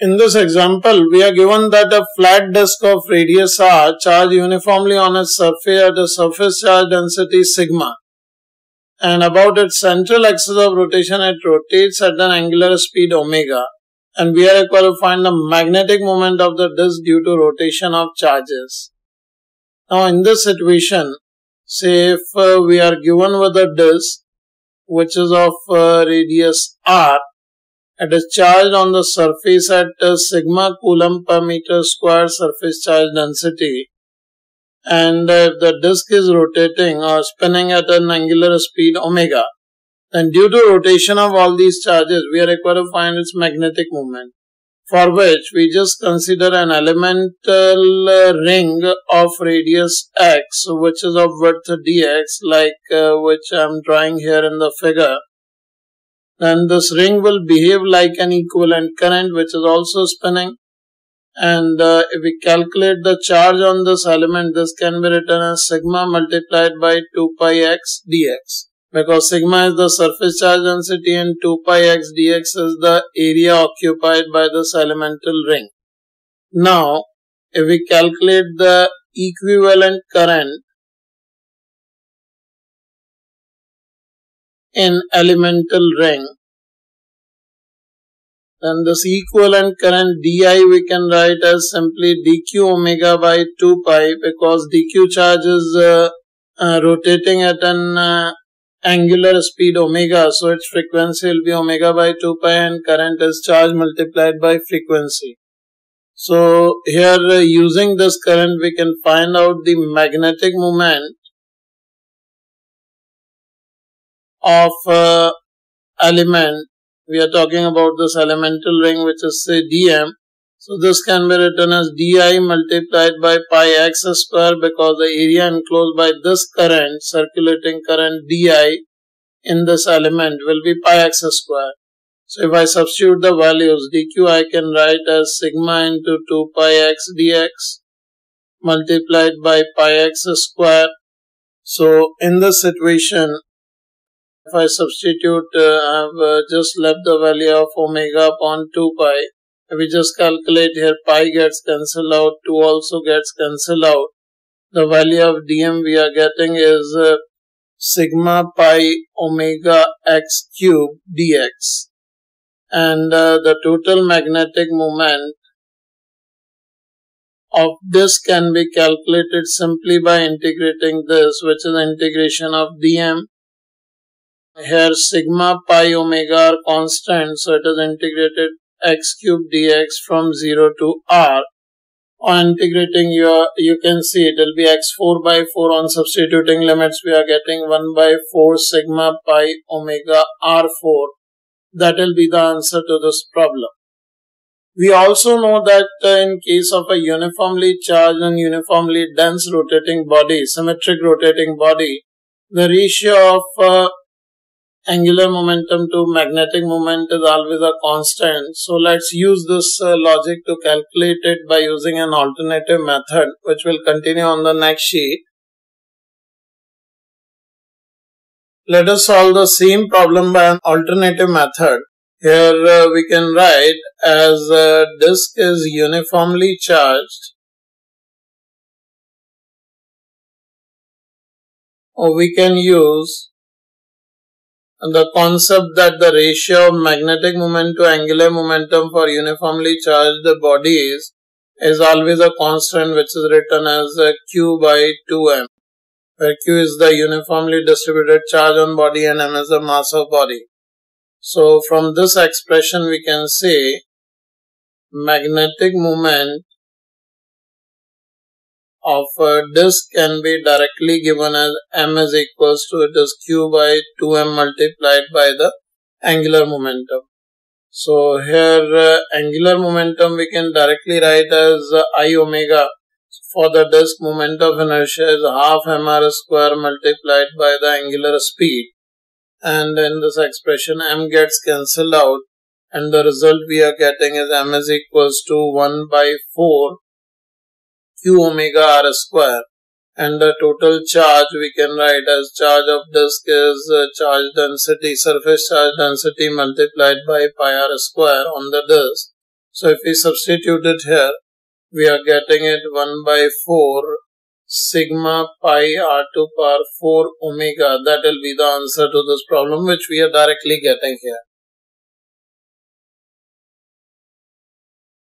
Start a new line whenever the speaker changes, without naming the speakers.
In this example, we are given that a flat disk of radius r charged uniformly on its surface at a surface charge density sigma. And about its central axis of rotation, it rotates at an angular speed omega. And we are required to find the magnetic moment of the disk due to rotation of charges. Now, in this situation, say if uh, we are given with a disk which is of uh, radius r it is charged on the surface at uh, sigma coulomb per meter square surface charge density. And if the disk is rotating or spinning at an angular speed omega, then due to rotation of all these charges, we are required to find its magnetic moment. For which we just consider an elemental uh, ring of radius x, which is of width dx, like uh, which I am drawing here in the figure then this ring will behave like an equivalent current which is also spinning and uh, if we calculate the charge on this element this can be written as sigma multiplied by 2 pi x dx because sigma is the surface charge density and 2 pi x dx is the area occupied by this elemental ring. Now if we calculate the equivalent current in elemental ring. Then this equivalent current di we can write as simply dq omega by 2 pi because dq charge is uh, uh, rotating at an uh, angular speed omega so its frequency will be omega by 2 pi and current is charge multiplied by frequency. So here uh, using this current we can find out the magnetic moment of uh, element. We are talking about this elemental ring which is say dm. So this can be written as di multiplied by pi x square because the area enclosed by this current circulating current di in this element will be pi x square. So if I substitute the values dq I can write as sigma into 2 pi x dx multiplied by pi x square. So in this situation if I substitute, uh, I have uh, just left the value of omega upon 2 pi. If we just calculate here, pi gets cancelled out, 2 also gets cancelled out. The value of dm we are getting is uh, sigma pi omega x cube dx. And uh, the total magnetic moment of this can be calculated simply by integrating this, which is integration of dm here sigma pi omega are constant, so it is integrated x cube dx from 0 to r. On integrating, you, are, you can see it will be x4 by 4 on substituting limits. We are getting 1 by 4 sigma pi omega r4. That will be the answer to this problem. We also know that uh, in case of a uniformly charged and uniformly dense rotating body, symmetric rotating body, the ratio of uh, angular momentum to magnetic moment is always a constant. So let's use this uh, logic to calculate it by using an alternative method which will continue on the next sheet. Let us solve the same problem by an alternative method. Here uh, we can write as a disk is uniformly charged or we can use the concept that the ratio of magnetic moment to angular momentum for uniformly charged bodies is always a constant which is written as uh, q by 2m where q is the uniformly distributed charge on body and m is the mass of body. So from this expression we can say magnetic moment of a disk can be directly given as m is equals to it is q by 2m multiplied by the angular momentum. So here uh, angular momentum we can directly write as i omega. For the disk moment of inertia is half mr square multiplied by the angular speed. And in this expression m gets cancelled out. And the result we are getting is m is equals to 1 by 4 q omega r square and the total charge we can write as charge of disk is uh, charge density surface charge density multiplied by pi r square on the disk So if we substitute it here, we are getting it 1 by 4 sigma pi r to power 4 omega. That will be the answer to this problem which we are directly getting here.